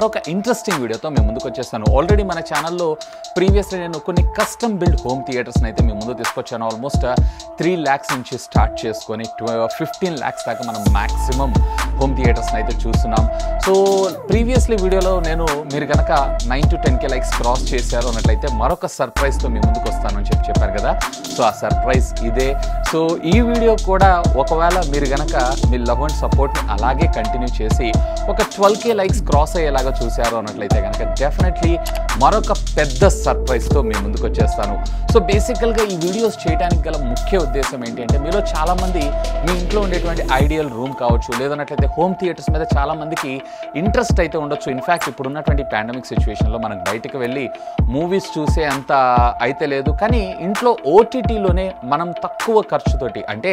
మరొక ఇంట్రెస్టింగ్ వీడియోతో మేము ముందుకు వచ్చేస్తాను. ఆల్రెడీ మన ఛానల్లో ప్రీవియస్లీ నేను కొన్ని కస్టమ్ బిల్డ్ హోమ్ థియేటర్స్ని అయితే మేము ముందు తీసుకొచ్చాను. ఆల్మోస్ట్ త్రీ ల్యాక్స్ నుంచి స్టార్ట్ చేసుకొని ఫిఫ్టీన్ ల్యాక్స్ uh, దాకా మనం మ్యాక్సిమం హోమ్ థియేటర్స్ని అయితే చూస్తున్నాం. సో ప్రీవియస్లీ వీడియోలో నేను మీరు కనుక nine to ten K likes cross చేశారు అన్నట్లయితే మరొక సర్ప్రైజ్తో మీ ముందుకు వస్తానని చెప్పి చెప్పారు కదా. సో ఆ సర్ప్రైజ్ ఇదే. సో ఈ వీడియో కూడా ఒకవేళ మీరు గనక మీ లవ్ అండ్ సపోర్ట్ని అలాగే కంటిన్యూ చేసి ఒక ట్వెల్వ్ కే లైక్స్ క్రాస్ అయ్యేలాగా చూశారు అన్నట్లయితే కనుక డెఫినెట్లీ మరొక పెద్ద సర్ప్రైజ్తో మీ ముందుకు వచ్చేస్తాను. సో బేసికల్గా ఈ వీడియోస్ చేయడానికి గల ముఖ్య ఉద్దేశం ఏంటి అంటే మీలో చాలామంది మీ ఇంట్లో ఉండేటువంటి ఐడియల్ రూమ్ కావచ్చు లేదన్నట్లయితే హోమ్ థియేటర్స్ మీద చాలామందికి ఇంట్రెస్ట్ అయితే ఉండొచ్చు. ఇన్ఫ్యాక్ట్ ఇప్పుడు ఉన్నటువంటి పాండమిక్ సిచ్యువేషన్లో మనకు బయటకు వెళ్ళి మూవీస్ చూసే అంత అయితే లేదు. కానీ ఇంట్లో ఓటీటీలోనే మనం తక్కువ ఖర్చు ఖర్చుతోటి అంటే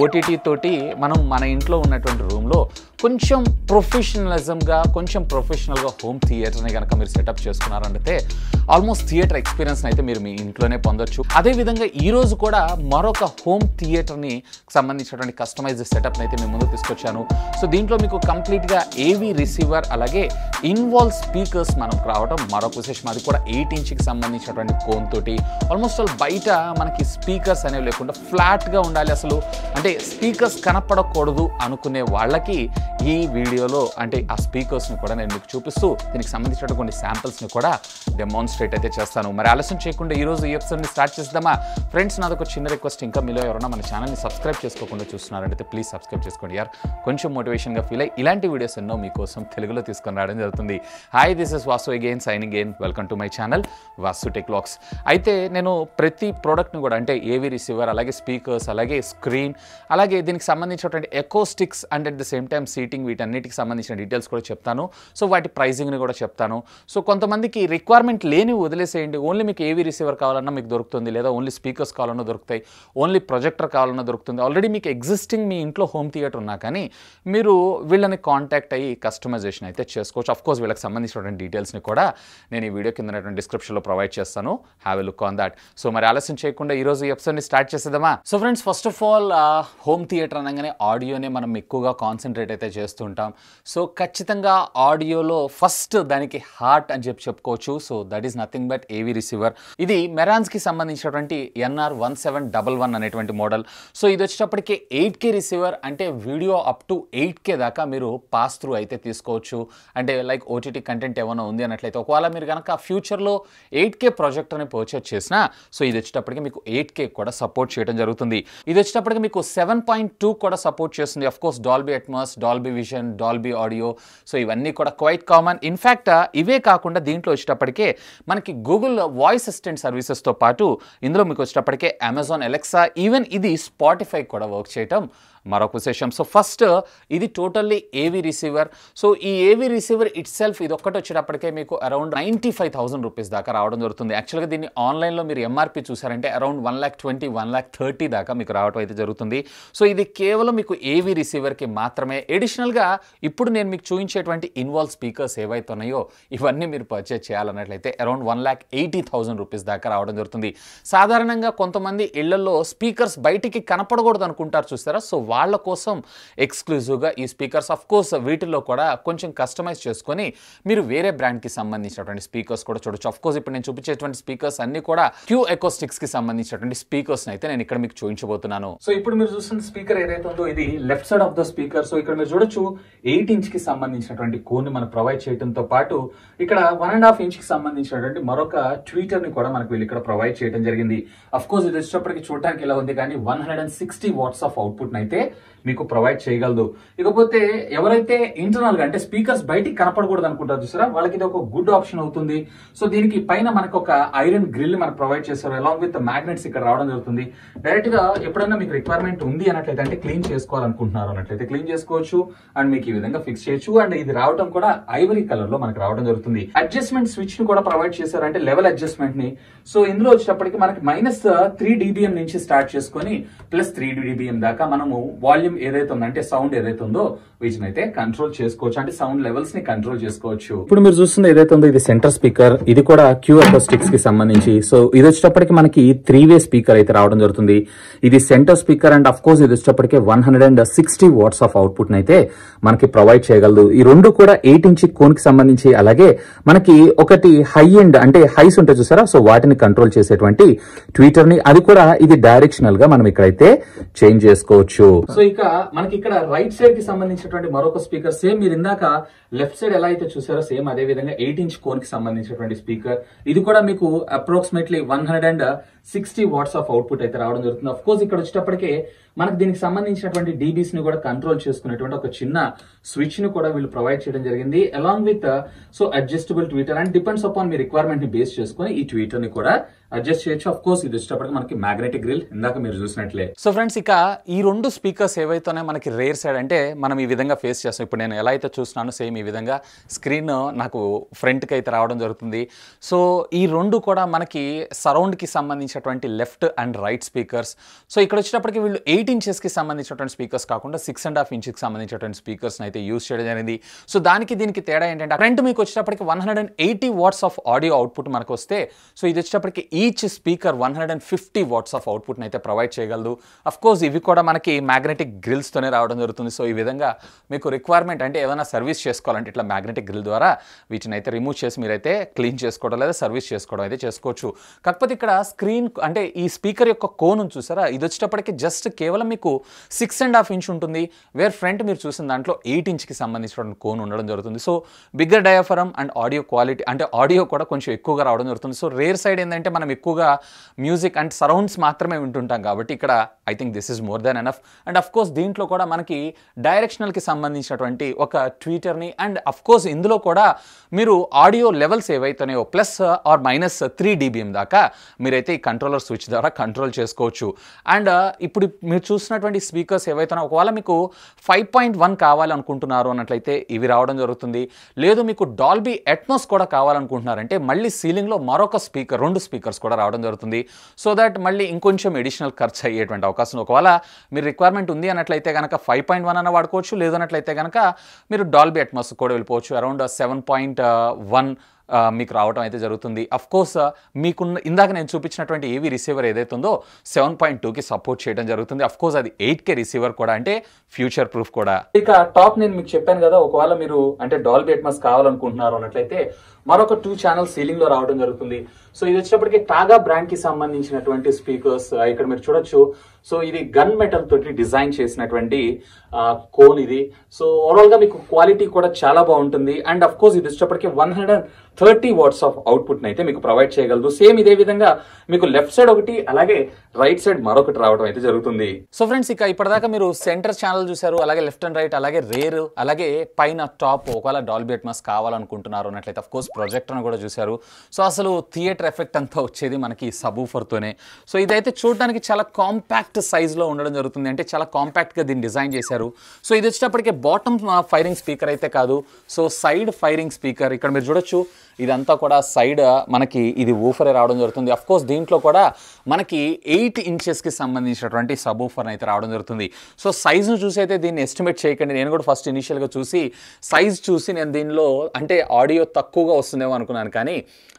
ఓటీటీ తోటి మనం మన ఇంట్లో ఉన్నటువంటి రూమ్లో కొంచెం ప్రొఫెషనలిజంగా కొంచెం ప్రొఫెషనల్గా హోమ్ థియేటర్ని కనుక మీరు సెటప్ చేసుకున్నారంటే ఆల్మోస్ట్ థియేటర్ ఎక్స్పీరియన్స్ అయితే మీరు మీ ఇంట్లోనే పొందొచ్చు. అదేవిధంగా ఈరోజు కూడా మరొక హోమ్ థియేటర్ని సంబంధించినటువంటి కస్టమైజ్ సెటప్ని అయితే మేము ముందు తీసుకొచ్చాను. సో దీంట్లో మీకు కంప్లీట్గా ఏవీ రిసీవర్ అలాగే ఇన్వాల్వ్ స్పీకర్స్ మనకు రావడం మరొక విశేషం. అది కూడా ఎయిట్ ఇంచ్కి సంబంధించినటువంటి కోన్ తోటి. ఆల్మోస్ట్ ఆల్ బయట మనకి స్పీకర్స్ అనేవి లేకుండా ఫ్లాట్గా ఉండాలి అసలు. అంటే స్పీకర్స్ కనపడకూడదు అనుకునే వాళ్ళకి ఈ వీడియోలో అంటే ఆ స్పీకర్స్ని కూడా నేను మీకు చూపిస్తూ దీనికి సంబంధించిన కొన్ని శాంపిల్స్ని కూడా డెమాన్స్ట్రేట్ అయితే చేస్తాను. మరి ఆలస్యం చేయకుండా ఈ రోజు ఈ ఎపిసోడ్ని స్టార్ట్ చేద్దామా? ఫ్రెండ్స్ నాది ఒక చిన్న రిక్వెస్ట్. ఇంకా మీలో ఎవరైనా మన ఛానల్ని సబ్స్క్రైబ్ చేసుకోకుండా చూస్తున్నారంటే ప్లీజ్ సబ్స్క్రైబ్ చేసుకోండి యార్. కొంచెం మోటివేషన్గా ఫీల్ అయ్యి ఇలాంటి వీడియోస్ ఎన్నో మీకోసం తెలుగులో తీసుకొని రావడం జరుగుతుంది. Hi this is Vasu again signing gain welcome to my channel Vasu టెక్లాక్స్ అయితే నేను ప్రతి ప్రోడక్ట్ని కూడా అంటే ఏవి రిసీవర్ అలాగే స్పీకర్స్ అలాగే స్క్రీన్ అలాగే దీనికి సంబంధించినటువంటి acoustics and at the same time seating వీటన్నిటికి సంబంధించిన డీటెయిల్స్ కూడా చెప్తాను. సో వాటి ప్రైజింగ్ని కూడా చెప్తాను. సో కొంతమందికి రిక్వైర్మెంట్ లేని వదిలేసేయండి. ఓన్లీ మీకు ఏవి రిసీవర్ కావాలన్నా మీకు దొరుకుతుంది లేదా ఓన్లీ స్పీకర్స్ కావాలన్నా దొరుకుతాయి ఓన్లీ ప్రొజెక్టర్ కావాలన్నా దొరుకుతుంది. ఆల్రెడీ మీకు ఎగ్జిస్టింగ్ మీ ఇంట్లో హోమ్ థియేటర్ ఉన్నా కానీ మీరు వీళ్ళని కాంటాక్ట్ అయ్యి కస్టమైజేషన్ అయితే చేసుకోవచ్చు. అఫ్ కోర్స్ వీళ్ళకి సంబంధించినటువంటి డీటెయిల్స్ని కూడా నేను ఈ వీడియో కింద డిస్క్రిప్షన్లో ప్రొవైడ్ చేస్తాను. Have a look on that so మరి ఆలస్యం చేయకుండా ఈ రోజు ఈ ఎపిసోడ్ని స్టార్ట్ చేసేద్దామా? So friends first of all home theatre అనగానే ఆడియోనే మనం ఎక్కువగా కాన్సన్ట్రేట్ అయితే చేస్తుంటాం. సో ఖచ్చితంగా ఆడియోలో ఫస్ట్ దానికి హార్ట్ అని చెప్పి చెప్పుకోవచ్చు. So that is nothing but AV receiver ఇది మెరాన్స్కి సంబంధించినటువంటి NR one seven double one అనేటువంటి మోడల్. సో ఇది వచ్చేటప్పటికి ఎయిట్ కే రిసీవర్ అంటే video up to eight K దాకా మీరు పాస్ త్రూ అయితే తీసుకోవచ్చు. అంటే లైక్ ఓటీటీ కంటెంట్ ఏమైనా ఉంది అన్నట్లయితే ఒకవేళ మీరు కనుక ఫ్యూచర్లో ఎయిట్ కే ప్రాజెక్టర్ని పర్చేస్ చేసినా సో ఇది వచ్చేటప్పటికి మీకు ఎయిట్ కే కూడా సపోర్ట్ చేయడం జరుగుతుంది. ఇది వచ్చేటప్పటికి మీకు సెవెన్ పాయింట్ టూ కూడా సపోర్ట్ చేస్తుంది. Of course Dolby Atmos Dolby Vision Dolby audio so ఇవన్నీ కూడా క్వైట్ కామన్ ఇన్ఫ్యాక్ట్ ఇవే కాకుండా దీంట్లో వచ్చేటప్పటికే మనకి గూగుల్ వాయిస్ అసిస్టెంట్ సర్వీసెస్తో పాటు ఇందులో మీకు వచ్చేటప్పటికే అమెజాన్ ఎలెక్సా ఈవెన్ ఇది స్పాటిఫై కూడా వర్క్ చేయటం మరొక విశేషం. సో ఫస్ట్ ఇది టోటల్లీ ఏవి రిసీవర్ సో ఈ ఏవి రిసీవర్ ఇట్ సెల్ఫ్ ఇది ఒక్కటి వచ్చేటప్పటికే మీకు around ninety five thousand rupees దాకా రావడం జరుగుతుంది. యాక్చువల్గా దీన్ని ఆన్లైన్లో మీరు ఎంఆర్పీ చూసారంటే around one lakh twenty one lakh thirty దాకా మీకు రావడం అయితే జరుగుతుంది. సో ఇది కేవలం మీకు ఏవి రిసీవర్కి మాత్రమే. ఎడిషనల్గా ఇప్పుడు నేను మీకు చూపించేటువంటి ఇన్వాల్వ్ స్పీకర్స్ ఏవైతే ఉన్నాయో ఇవన్నీ మీరు purchase చేయాలన్నట్లయితే around one lakh eighty thousand rupees దాకా రావడం జరుగుతుంది. సాధారణంగా కొంతమంది ఇళ్ళలో స్పీకర్స్ బయటికి కనపడకూడదు అనుకుంటారు చూస్తారా? సో వాళ్ళ కోసం ఎక్స్క్లూజివ్గా ఈ స్పీకర్స్ ఆఫ్ కోర్స్ వీటిల్లో కూడా కొంచెం కస్టమైజ్ చేసుకొని మీరు వేరే బ్రాండ్కి సంబంధించినటువంటి స్పీకర్స్ కూడా చూడొచ్చు. ఆఫ్ కోర్స్ ఇప్పుడు నేను చూపించేటువంటి స్పీకర్స్ అన్ని కూడా క్యూ ఎకోస్టిక్స్కి సంబంధించినటువంటి స్పీకర్స్ అయితే నేను ఇక్కడ మీకు చూపించబోతున్నాను. సో ఇప్పుడు మీరు చూస్తున్న స్పీకర్ ఏదైతే ఉందో ఇది left side of the speaker so ఇక్కడ మీరు చూడొచ్చు ఎయిట్ ఇంచ్కి సంబంధించినటువంటి కోన్ మనం ప్రొవైడ్ చేయడంతో పాటు ఇక్కడ వన్ అండ్ హాఫ్ ఇంచ్కి సంబంధించినటువంటి మరొక ట్వీటర్ని కూడా మనకు వీళ్ళు ఇక్కడ ప్రొవైడ్ చేయడం జరిగింది. అఫ్ కోర్స్ ఇది వచ్చేటప్పటికి చూడటానికి ఇలా ఉంది కానీ one hundred and sixty watts of output అయితే você మీకు ప్రొవైడ్ చేయగలదు. ఇకపోతే ఎవరైతే ఇంటర్నల్గా అంటే స్పీకర్స్ బయటికి కనపడకూడదు అనుకుంటారు చూసారా? వాళ్ళకి ఇది ఒక గుడ్ ఆప్షన్ అవుతుంది. సో దీనికి పైన మనకు ఒక ఐరన్ గ్రిల్ మనకు ప్రొవైడ్ చేస్తారు అలాంగ్ విత్ మ్యాగ్నెట్స్ ఇక్కడ రావడం జరుగుతుంది. డైరెక్ట్గా ఎప్పుడైనా మీకు రిక్వైర్మెంట్ ఉంది అన్నట్లయితే అంటే క్లీన్ చేసుకోవాలనుకుంటున్నారు అన్నట్లయితే క్లీన్ చేసుకోవచ్చు. అండ్ మీకు ఈ విధంగా ఫిక్స్ చేయొచ్చు. అండ్ ఇది రావడం కూడా ఐవరీ కలర్లో మనకు రావడం జరుగుతుంది. అడ్జస్ట్మెంట్ స్విచ్ని కూడా ప్రొవైడ్ చేశారు అంటే లెవెల్ అడ్జస్ట్మెంట్ని. సో ఇందులో వచ్చేటప్పటికి మనకి మైనస్ త్రీ డిబిఎం నుంచి స్టార్ట్ చేసుకొని ప్లస్ త్రీ డిబిఎం దాకా మనము వాల్యూమ్ ఏదైతే ఉందో అంటే సౌండ్ ఏదైతే ఉందో వీటిని అయితే కంట్రోల్ చేసుకోవచ్చు. అంటే సౌండ్ లెవెల్స్ని కంట్రోల్ చేసుకోవచ్చు. ఇప్పుడు మీరు చూస్తుంది ఏదైతే ఉందో ఇది సెంటర్ స్పీకర్ ఇది కూడా క్యూ అకోస్టిక్స్కి సంబంధించి. సో ఇది వచ్చేటప్పటికి మనకి త్రీ వే స్పీకర్ అయితే రావడం జరుగుతుంది. ఇది centre speaker and of course ఇది వచ్చేటప్పటికి one hundred and sixty watts of output అయితే మనకి ప్రొవైడ్ చేయగలదు. ఈ రెండు కూడా ఎయిట్ ఇంచ్ కోన్కి సంబంధించి. అలాగే మనకి ఒకటి హై ఎండ్ అంటే హైస్ ఉంటాయి చూసారా? సో వాటిని కంట్రోల్ చేసేటువంటి ట్విట్టర్ని అది కూడా ఇది డైరెక్షనల్గా మనం ఇక్కడైతే చేంజ్ చేసుకోవచ్చు. సో ఇక మనకి ఇక్కడ రైట్ సైడ్కి సంబంధించినటువంటి మరొక స్పీకర్ సేమ్ మీరు ఇందాక లెఫ్ట్ సైడ్ ఎలా అయితే చూసారో సేమ్ అదే విధంగా ఎయిట్ ఇంచ్ కోన్కి సంబంధించినటువంటి స్పీకర్ ఇది కూడా మీకు approximately one hundred and sixty watts of output అయితే రావడం జరుగుతుంది. అఫ్ కోర్స్ ఇక్కడ వచ్చేటప్పటికే మనకు దీనికి సంబంధించినటువంటి డీబీస్ని కూడా కంట్రోల్ చేసుకునేటువంటి ఒక చిన్న స్విచ్ని కూడా వీళ్ళు ప్రొవైడ్ చేయడం జరిగింది. Along with so adjustable tweeter and depends upon మీ రిక్వైర్మెంట్ని బేస్ చేసుకుని ఈ ట్వీటర్ని కూడా అడ్జస్ట్ చేయొచ్చు. అఫ్ కోర్స్ ఇది వచ్చేటప్పటికి మనకి మ్యాగ్నెటిక్ గ్రిల్ ఇందాక మీరు చూసినట్లే. సో ఫ్రెండ్స్ ఇక ఈ రెండు స్పీకర్స్ ఏవైతేనే మనకి రేర్ సైడ్ అంటే మనం ఈ విధంగా ఫేస్ చేస్తాం. ఇప్పుడు నేను ఎలా అయితే చూస్తున్నానో సేమ్ ఈ విధంగా స్క్రీన్ నాకు ఫ్రంట్కి అయితే రావడం జరుగుతుంది. సో ఈ రెండు కూడా మనకి సరౌండ్కి సంబంధించినటువంటి left and right speakers so ఇక్కడ వచ్చేటప్పటికి వీళ్ళు ఎయిట్ ఎయిట్కి సంబంధించినటువంటి స్పీకర్స్ కాకుండా సిక్స్ అండ్ హాఫ్ ఇంచెస్కి సంబంధించినటువంటి స్పీకర్స్ అయితే యూస్ చేయడం జరిగింది. సో దానికి దీనికి తేడా ఏంటంటే ఫ్రంట్ మీకు వచ్చేటప్పటికి one hundred and eighty watts of audio output మనకు వస్తే సో ఇది వచ్చేటప్పటికి each speaker one hundred and fifty watts of అవుట్పుట్ని అయితే ప్రొవైడ్ చేయగలదు. కోర్స్ ఇవి కూడా మనకి మ్యాగ్నెటిక్ గ్రిల్స్తోనే రావడం జరుగుతుంది. సో ఈ విధంగా మీకు రిక్వైర్మెంట్ అంటే ఏదైనా సర్వీస్ చేసుకోవాలంటే ఇట్లా మ్యాగ్నెటిక్ గ్రిల్ ద్వారా వీటిని అయితే రిమూవ్ చేసి మీరైతే క్లీన్ చేసుకోవడం లేదా సర్వీస్ చేసుకోవడం అయితే చేసుకోవచ్చు. కాకపోతే ఇక్కడ స్క్రీన్ అంటే ఈ స్పీకర్ యొక్క కోన్ ఉంది చూసారా? ఇది వచ్చేటప్పటికి జస్ట్ కేవలం మీకు సిక్స్ అండ్ హాఫ్ ఇంచ్ ఉంటుంది వేర్ ఫ్రంట్ మీరు చూసిన దాంట్లో ఎయిట్ ఇంచ్కి సంబంధించిన కోన్ ఉండడం జరుగుతుంది. So bigger diaphragm and audio quality అంటే ఆడియో కూడా కొంచెం ఎక్కువగా రావడం జరుగుతుంది. సో రేర్ సైడ్ ఏంటంటే మనం ఎక్కువగా మ్యూజిక్ అండ్ సరౌండ్స్ మాత్రమే వింటుంటాం కాబట్టి ఇక్కడ I think this is more than enough and of course దీంట్లో కూడా మనకి డైరెక్షనల్కి సంబంధించినటువంటి ఒక ట్వీటర్ని అండ్ అఫ్ కోర్స్ ఇందులో కూడా మీరు ఆడియో లెవెల్స్ ఏవైతున్నాయో plus or minus three dBm దాకా మీరైతే ఈ కంట్రోలర్ స్విచ్ ద్వారా కంట్రోల్ చేసుకోవచ్చు. అండ్ uh, ఇప్పుడు మీరు మీరు చూసినటువంటి స్పీకర్స్ ఏవైతే ఒకవేళ మీకు ఫైవ్ పాయింట్ వన్ కావాలనుకుంటున్నారు అన్నట్లయితే ఇవి రావడం జరుగుతుంది. లేదు మీకు డాల్బీ అట్మోస్ కూడా కావాలనుకుంటున్నారంటే మళ్ళీ సీలింగ్లో మరొక స్పీకర్ రెండు స్పీకర్స్ కూడా రావడం జరుగుతుంది. సో దట్ మళ్ళీ ఇంకొంచెం ఎడిషనల్ ఖర్చు అయ్యేటువంటి అవకాశం ఒకవేళ మీరు రిక్వైర్మెంట్ ఉంది అన్నట్లయితే కనుక ఫైవ్ పాయింట్ వన్ అన్న వాడుకోవచ్చు. లేదన్నట్లయితే కనుక మీరు డాల్బీ అట్మాస్ కూడా వెళ్ళిపోవచ్చు. అరౌండ్ సెవెన్ పాయింట్ వన్ మీకు రావడం అయితే జరుగుతుంది. అఫ్ కోర్స్ మీకున్న ఇందాక నేను చూపించినటువంటి ఏవి రిసీవర్ ఏదైతే ఉందో సెవెన్ పాయింట్ టూకి సపోర్ట్ చేయడం జరుగుతుంది. అఫ్ కోర్స్ అది ఎయిట్ కే రిసీవర్ కూడా అంటే ఫ్యూచర్ ప్రూఫ్ కూడా. ఇక టాప్ నేను మీకు చెప్పాను కదా ఒకవేళ మీరు అంటే డాల్బీ అట్మాస్ కావాలనుకుంటున్నారు అన్నట్లయితే మరొక టూ ఛానల్ సీలింగ్లో రావడం జరుగుతుంది. సో ఇది వచ్చేటప్పటికి టాగా బ్రాండ్కి సంబంధించినటువంటి స్పీకర్స్ ఇక్కడ మీరు చూడొచ్చు. సో ఇది గన్ మెటల్ తోటి డిజైన్ చేసినటువంటి కోన్ ఇది. సో ఓవరాల్గా మీకు క్వాలిటీ కూడా చాలా బాగుంటుంది. అండ్ అఫ్ కోర్స్ ఇది వచ్చేటప్పటికి one hundred thirty watts of output అయితే మీకు ప్రొవైడ్ చేయగలదు. సేమ్ ఇదే విధంగా మీకు లెఫ్ట్ సైడ్ ఒకటి అలాగే రైట్ సైడ్ మరొకటి రావడం అయితే జరుగుతుంది. సో ఫ్రెండ్స్ ఇక ఇప్పటిదాకా మీరు సెంటర్ ఛానల్ చూసారు అలాగే లెఫ్ట్ అండ్ రైట్ అలాగే రేర్ అలాగే పైన టాప్ ఒకవేళ డాల్బీ అట్మాస్ కావాలనుకుంటున్నారు అన్నట్లయితే అఫ్ కోర్స్ ప్రొజెక్టర్ కూడా చూశారు. సో అసలు థియేటర్ ఎఫెక్ట్ అంతా వచ్చేది మనకి సబూఫర్తోనే సో ఇదైతే చూడడానికి చాలా కాంపాక్ట్ సైజ్లో ఉండడం జరుగుతుంది. అంటే చాలా కాంపాక్ట్గా దీన్ని డిజైన్ చేశారు. సో ఇది వచ్చేటప్పటికి బాటమ్ ఫైరింగ్ స్పీకర్ అయితే కాదు. So side firing speaker. ఇక్కడ మీరు చూడొచ్చు ఇదంతా కూడా సైడ్ మనకి ఇది ఊఫరే రావడం జరుగుతుంది. అఫ్ కోర్స్ దీంట్లో కూడా మనకి ఎయిట్ ఇంచెస్కి సంబంధించినటువంటి సబ్ ఊఫర్ అయితే రావడం జరుగుతుంది. సో సైజును చూసి అయితే దీన్ని ఎస్టిమేట్ చేయకండి. నేను కూడా ఫస్ట్ ఇనిషియల్గా చూసి సైజ్ చూసి నేను దీనిలో అంటే ఆడియో తక్కువగా వస్తుందేమో అనుకున్నాను కానీ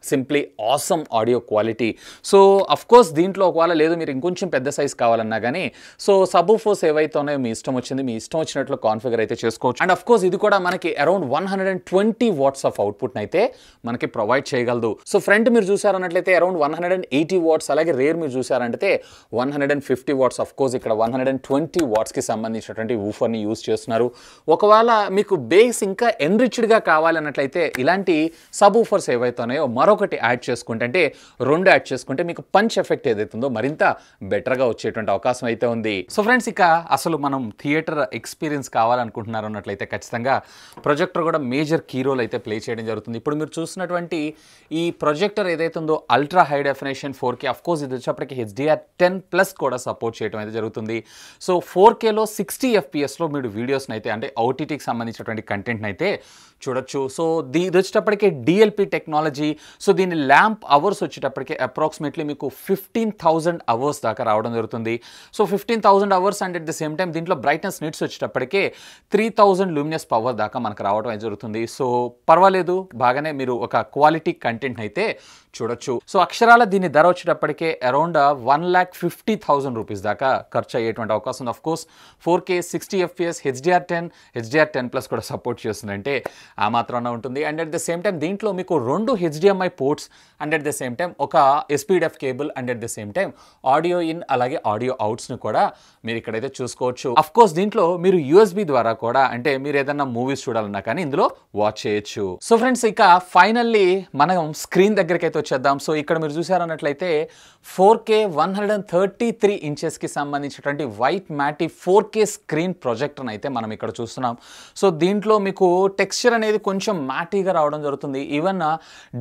simply awesome audio quality so of course దీంట్లో ఒకవేళ లేదు మీరు ఇంకొంచెం పెద్ద సైజ్ కావాలన్నా కానీ సో సబ్ ఊఫర్స్ ఏవైతే ఉన్నాయో మీ ఇష్టం వచ్చింది మీ ఇష్టం వచ్చినట్లు కాన్ఫిగర్ అయితే చేసుకోవచ్చు. అండ్ అఫ్ కోర్స్ ఇది కూడా మనకి around one hundred and twenty watts of output అయితే మనకి ప్రొవైడ్ చేయగలదు. సో ఫ్రంట్ మీరు చూసారన్నట్లయితే around one hundred and eighty watts అలాగే రేర్ మీరు చూసారంటే one hundred and fifty watts of course ఇక్కడ వన్ హండ్రెడ్ అండ్ ట్వంటీ వాట్స్కి సంబంధించినటువంటి ఊఫర్ని యూజ్ చేస్తున్నారు. ఒకవేళ మీకు బేస్ ఇంకా ఎన్రిచ్డ్గా కావాలన్నట్లయితే ఇలాంటి సబ్ ఊఫర్స్ ఏవైతే ఉన్నాయో మరొకటి యాడ్ చేసుకుంటే అంటే రెండు యాడ్ చేసుకుంటే మీకు పంచ్ ఎఫెక్ట్ ఏదైతే ఉందో మరింత బెటర్గా వచ్చేటువంటి అవకాశం అయితే ఉంది. సో ఫ్రెండ్స్ ఇక అసలు మనం థియేటర్ ఎక్స్పీరియన్స్ కావాలనుకుంటున్నారు అన్నట్లయితే ఖచ్చితంగా ప్రొజెక్టర్ కూడా మేజర్ కీ రోల్ అయితే ప్లే చేయడం జరుగుతుంది. ఇప్పుడు మీరు చూస్తున్న చూస్తున్నటువంటి ఈ ప్రొజెక్టర్ ఏదైతే ఉందో ultra high definition four K of course ఇది వచ్చేప్పటికి హెచ్డిఆర్ టెన్ ప్లస్ కూడా సపోర్ట్ చేయడం అయితే జరుగుతుంది. సో ఫోర్ కేలో సిక్స్టీ ఎఫ్పిఎస్లో మీరు వీడియోస్ని అయితే అంటే ఓటీటీకి సంబంధించినటువంటి కంటెంట్ని అయితే చూడొచ్చు. సో దీ ఇది వచ్చేటప్పటికి డిఎల్పి టెక్నాలజీ సో దీని ల్యాంప్ అవర్స్ వచ్చేటప్పటికి అప్రాక్సిమేట్లీ మీకు ఫిఫ్టీన్ థౌజండ్ అవర్స్ దాకా రావడం జరుగుతుంది. So fifteen thousand hours and at the same time దీంట్లో బ్రైట్నెస్ నీడ్స్ వచ్చేటప్పటికే త్రీ థౌజండ్ లూమినస్ పవర్ దాకా మనకు రావడం జరుగుతుంది. సో పర్వాలేదు. బాగానే మీరు ఒక క్వాలిటీ కంటెంట్ అయితే చూడొచ్చు. సో అక్షరాల దీని ధర వచ్చేటప్పటికే around one lakh fifty thousand rupees దాకా ఖర్చు అయ్యేటువంటి అవకాశం ఉంది. Of course four K sixty FPS HDR ten HDR ten plus కూడా సపోర్ట్ చేస్తుందంటే ఆ మాత్రాన ఉంటుంది. And at the same time దీంట్లో మీకు రెండు HDMI ports and at the same time ఒక SPDIF cable and at the same time audio in అలాగే ఆడియో అవుట్స్ని కూడా మీరు ఇక్కడైతే చూసుకోవచ్చు. అఫ్ కోర్స్ దీంట్లో మీరు యూఎస్బి ద్వారా కూడా అంటే మీరు ఏదైనా మూవీస్ చూడాలన్నా కానీ ఇందులో వాచ్ చేయొచ్చు. సో ఫ్రెండ్స్ ఇక ఫైనల్లీ మనం స్క్రీన్ దగ్గరికి అయితే వచ్చేద్దాం సో ఇక్కడ మీరు చూసారన్నట్లయితే four K one hundred and thirty three ఇంచెస్కి సంబంధించినటువంటి white matte four K screen ప్రొజెక్టర్ని అయితే మనం ఇక్కడ చూస్తున్నాం. సో దీంట్లో మీకు టెక్స్చర్ అనేది కొంచెం మ్యాటీగా రావడం జరుగుతుంది. ఈవెన్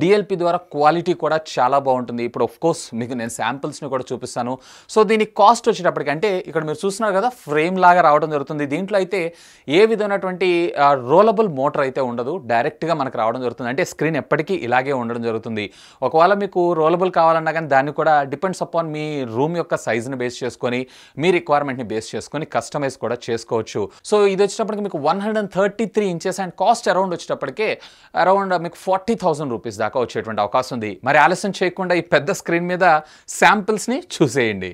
డిఎల్పి ద్వారా క్వాలిటీ కూడా చాలా బాగుంటుంది. ఇప్పుడు ఆఫ్ కోర్స్ మీకు నేను శాంపిల్స్ని కూడా చూపిస్తాను. సో దీని కాస్ట్ వచ్చేటప్పటికి అంటే ఇక్కడ మీరు చూస్తున్నారు కదా ఫ్రేమ్ లాగా రావడం జరుగుతుంది. దీంట్లో అయితే ఏ విధమైనటువంటి రోలబుల్ మోటార్ అయితే ఉండదు. డైరెక్ట్గా మనకు రావడం జరుగుతుంది. అంటే స్క్రీన్ ఎప్పటికీ ఇలాగే ఉండడం జరుగుతుంది. ఒకవేళ మీకు రోలబుల్ కావాలన్నా కానీ దాన్ని కూడా డిపెండ్స్ అపాన్ మీ రూమ్ యొక్క సైజ్ని బేస్ చేసుకొని మీ రిక్వైర్మెంట్ని బేస్ చేసుకొని కస్టమైజ్ కూడా చేసుకోవచ్చు. సో ఇది వచ్చేటప్పటికి మీకు one hundred and thirty three inches and cost around వచ్చేటప్పటికే around మీకు ఫార్టీ థౌసండ్ రూపీస్ దాకా వచ్చేటువంటి అవకాశం ఉంది. మరి ఆలస్యం చేయకుండా ఈ పెద్ద స్క్రీన్ మీద శాంపిల్స్ని చూసేయండి.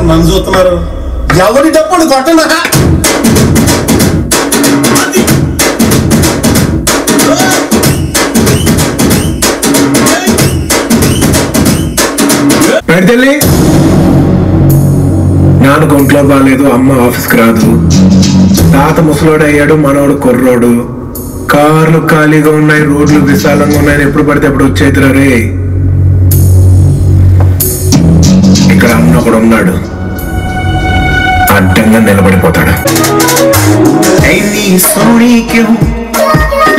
చూస్తున్నారు నన్ను చూస్తున్నారు ఎవరి డబ్బులు కొట్టనక నాన్న ఒంట్లో బాగాలేదు అమ్మ ఆఫీస్కి రాదు. తాత ముసలోడు అయ్యాడు మనోడు కుర్రోడు. కార్లు ఖాళీగా ఉన్నాయి రోడ్లు విశాలంగా ఉన్నాయని ఎప్పుడు పడితే అప్పుడు వచ్చేదిరా రే. ఒకడున్నాడు అడ్డంగా నిలబడిపోతాడు ఐ సోనీకి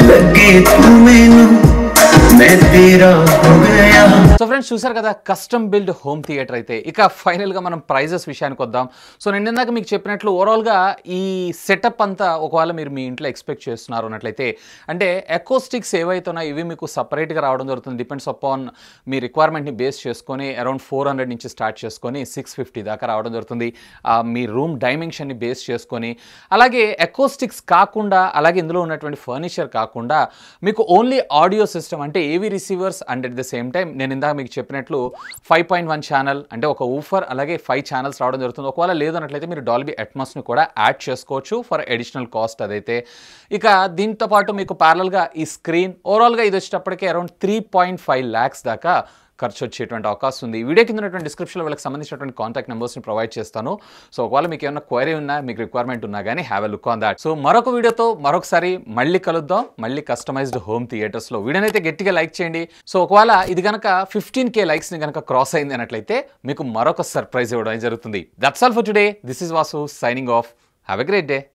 లగ్గే తూ సో ఫ్రెండ్స్ చూసారు కదా కస్టమ్ బిల్డ్ హోమ్ థియేటర్ అయితే. ఇక ఫైనల్గా మనం ప్రైజెస్ విషయానికి వద్దాం. సో నేను ఇందాక మీకు చెప్పినట్లు ఓవరాల్గా ఈ సెటప్ అంతా ఒకవేళ మీరు మీ ఇంట్లో ఎక్స్పెక్ట్ చేస్తున్నారు అన్నట్లయితే అంటే ఎకోస్టిక్స్ ఏవైతున్నాయో ఇవి మీకు సపరేట్గా రావడం జరుగుతుంది. డిపెండ్స్ అపాన్ మీ రిక్వైర్మెంట్ని బేస్ చేసుకొని అరౌండ్ ఫోర్ హండ్రెడ్ నుంచి స్టార్ట్ చేసుకొని సిక్స్ ఫిఫ్టీ దాకా రావడం జరుగుతుంది. మీ రూమ్ డైమెన్షన్ని బేస్ చేసుకొని అలాగే ఎకోస్టిక్స్ కాకుండా అలాగే ఇందులో ఉన్నటువంటి ఫర్నిచర్ కాకుండా మీకు ఓన్లీ ఆడియో సిస్టమ్ అంటే ఏవి receivers and at the same time నేను ఇందాక మీకు చెప్పినట్లు ఫైవ్ పాయింట్ వన్ ఛానల్ అంటే ఒక ఊఫర్ అలాగే ఫైవ్ ఛానల్స్ రావడం జరుగుతుంది. ఒకవేళ లేదన్నట్లయితే మీరు డాల్బీ అట్మాస్ని కూడా యాడ్ చేసుకోవచ్చు ఫర్ అడిషనల్ కాస్ట్ అదైతే. ఇక దీంతో పాటు మీకు ప్యారల్గా ఈ స్క్రీన్ ఓవరాల్గా ఇది వచ్చేటప్పటికి around three point five lakhs దాకా ఖర్చు వచ్చేటువంటి అవకాశం ఉంది. వీడియో కింద ఉన్నటువంటి డిస్క్రిప్షన్లో వాళ్ళకి సంబంధించినటువంటి కాంటాక్ట్ నెంబర్స్ని ప్రొవైడ్ చేస్తాను. సో ఒకవేళ మీకు ఏమైనా క్వైరీ ఉన్నా మీకు రిక్వైర్మెంట్ ఉన్నా కానీ have a look on that so మరొక వీడియోతో మరొకసారి మళ్ళీ కలుద్దాం. మళ్ళీ కస్టమైజ్డ్ హోమ్ థియేటర్స్లో వీడియోనైతే గట్టిగా లైక్ చేయండి. సో ఒకవేళ ఇది కనుక ఫిఫ్టీన్ కే లైక్స్ని కనుక క్రాస్ అయింది అన్నట్లయితే మీకు మరొక సర్ప్రైజ్ ఇవ్వడం జరుగుతుంది. That's all for today this is Vasu signing off have a great day